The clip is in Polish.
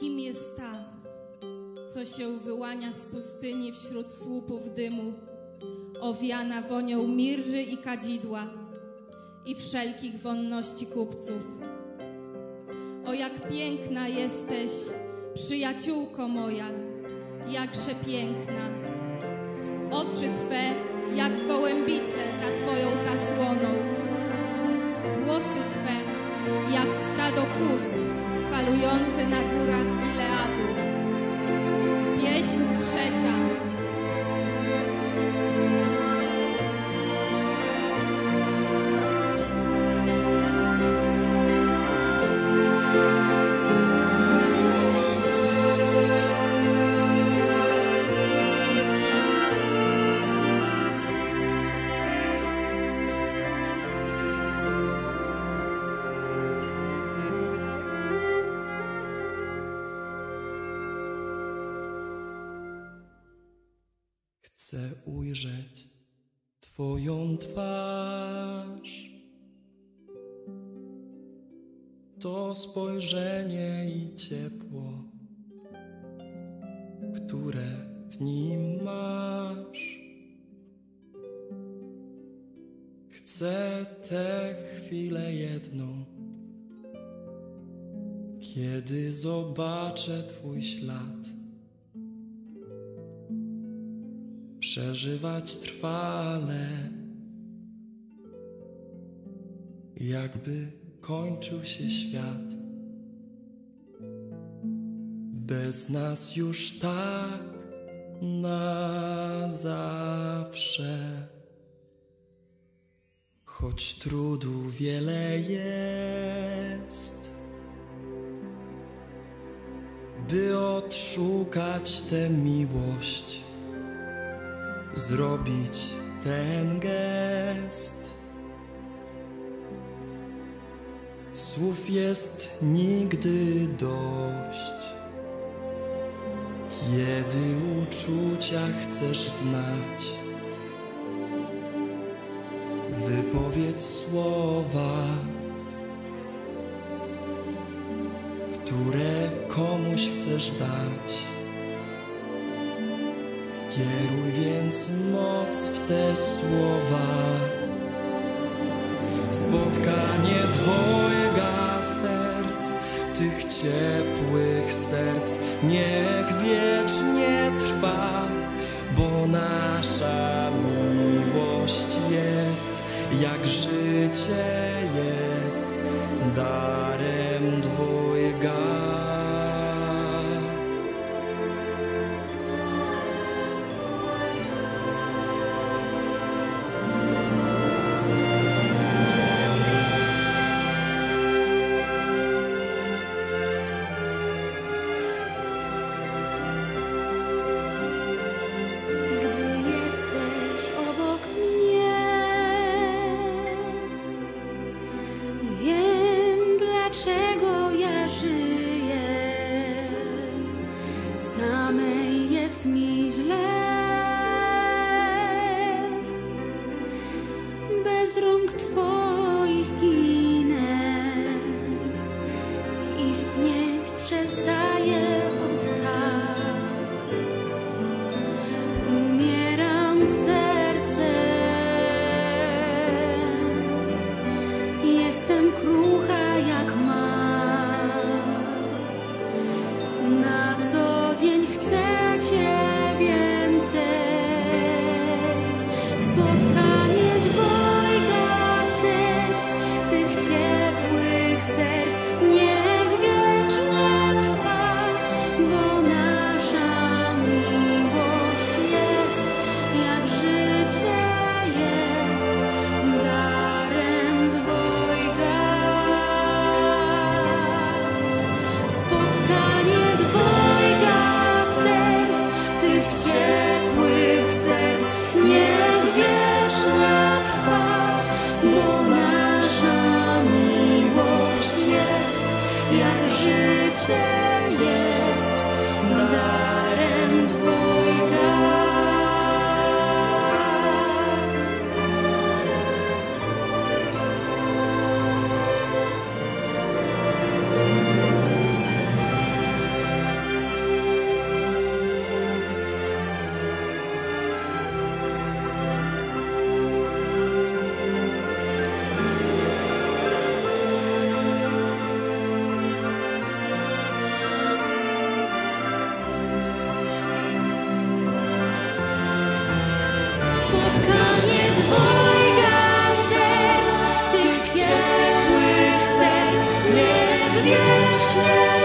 Kim jest ta, co się wyłania z pustyni wśród słupów dymu, owiana wonią mirry i kadzidła i wszelkich wonności kupców? O jak piękna jesteś, przyjaciółko moja, jakże piękna. Oczy Twe jak gołębice za Twoją zasłoną. Włosy Twe jak stado kus falujące na górach Gileadu. Pieśń trzecia. Chcę ujrzeć Twoją twarz. To spojrzenie i ciepło, które w nim masz. Chcę tę chwilę jedną, kiedy zobaczę Twój ślad. Przeżywać trwale, jakby kończył się świat. Bez nas już tak na zawsze. Choć trudu wiele jest, by odszukać tę miłość zrobić ten gest. Słów jest nigdy dość, kiedy uczucia chcesz znać. Wypowiedz słowa, które komuś chcesz dać. Skieruj więc moc w te słowa. Spotkanie dwojga serc, tych ciepłych serc, niech wiecznie trwa, bo nasza miłość jest, jak życie jest, Bez rąk wiecznie